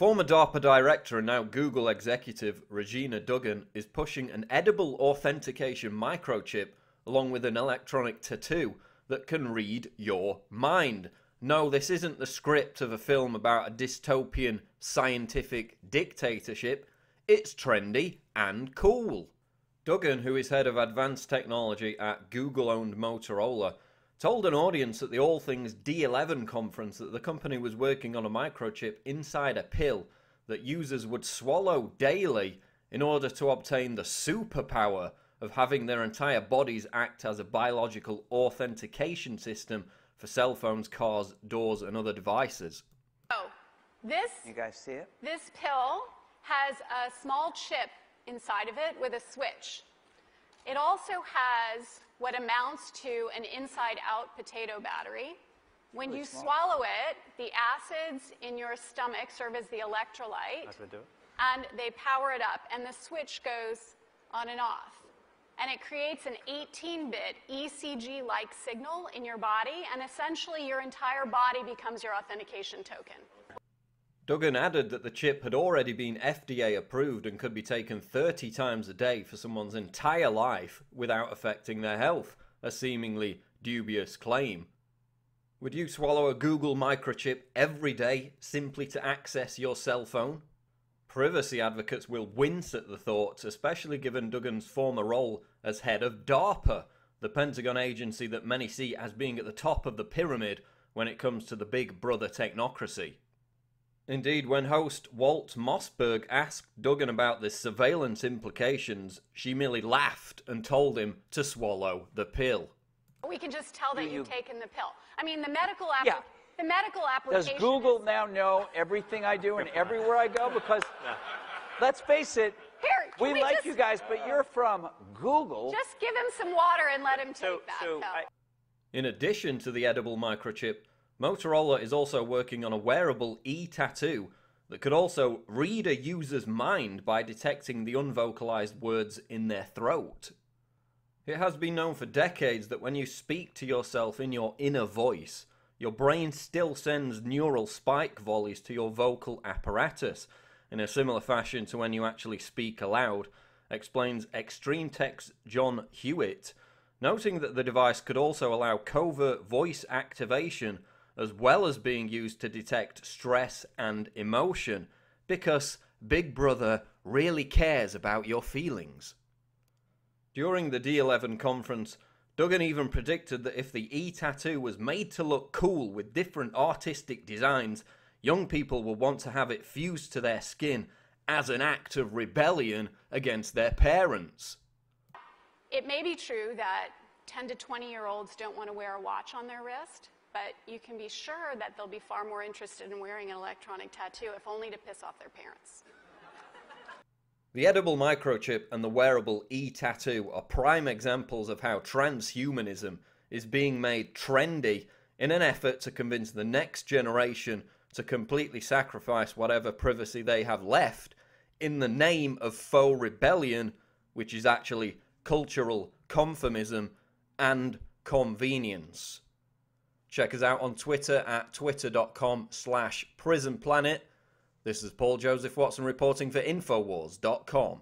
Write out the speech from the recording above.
Former DARPA director and now Google executive Regina Dugan is pushing an edible authentication microchip along with an electronic tattoo that can read your mind. No, this isn't the script of a film about a dystopian scientific dictatorship. It's trendy and cool. Dugan, who is head of advanced technology at Google owned Motorola, told an audience at the All Things D11 conference that the company was working on a microchip inside a pill that users would swallow daily in order to obtain the superpower of having their entire bodies act as a biological authentication system for cell phones, cars, doors, and other devices. Oh, this You guys see it? this pill has a small chip inside of it with a switch. It also has what amounts to an inside out potato battery. When you small. swallow it, the acids in your stomach serve as the electrolyte That's what do and they power it up, and the switch goes on and off. And it creates an 18 bit ECG like signal in your body, and essentially your entire body becomes your authentication token. Dugan added that the chip had already been FDA approved and could be taken 30 times a day for someone's entire life without affecting their health, a seemingly dubious claim. Would you swallow a Google microchip every day simply to access your cell phone? Privacy advocates will wince at the thought, especially given Dugan's former role as head of DARPA, the Pentagon agency that many see as being at the top of the pyramid when it comes to the big brother technocracy. Indeed, when host Walt Mossberg asked Dugan about the surveillance implications, she merely laughed and told him to swallow the pill. We can just tell that Do you've you- taken the pill. I mean, the medical app- Yeah. the medical application. Does application. Google is- now know everything I do and everywhere I go? Because let's face it, Here, we, we like just- you guys, but you're from Google. Just give him some water and let him take So- that so pill. I- In addition to the edible microchip, Motorola is also working on a wearable e tattoo that could also read a user's mind by detecting the unvocalized words in their throat. It has been known for decades that when you speak to yourself in your inner voice, your brain still sends neural spike volleys to your vocal apparatus in a similar fashion to when you actually speak aloud, explains Extreme Tech's John Hewitt, noting that the device could also allow covert voice activation as well as being used to detect stress and emotion, because Big Brother really cares about your feelings. During the D11 conference, Dugan even predicted that if the e tattoo was made to look cool with different artistic designs, young people will want to have it fused to their skin as an act of rebellion against their parents. It may be true that 10 to 20 year olds don't want to wear a watch on their wrist, but you can be sure that they'll be far more interested in wearing an electronic tattoo, if only to piss off their parents. The edible microchip and the wearable e tattoo are prime examples of how transhumanism is being made trendy in an effort to convince the next generation to completely sacrifice whatever privacy they have left in the name of faux rebellion, which is actually cultural conformism and convenience. Check us out on Twitter at twitter.com slash prisonplanet. This is Paul Joseph Watson reporting for Infowars.com.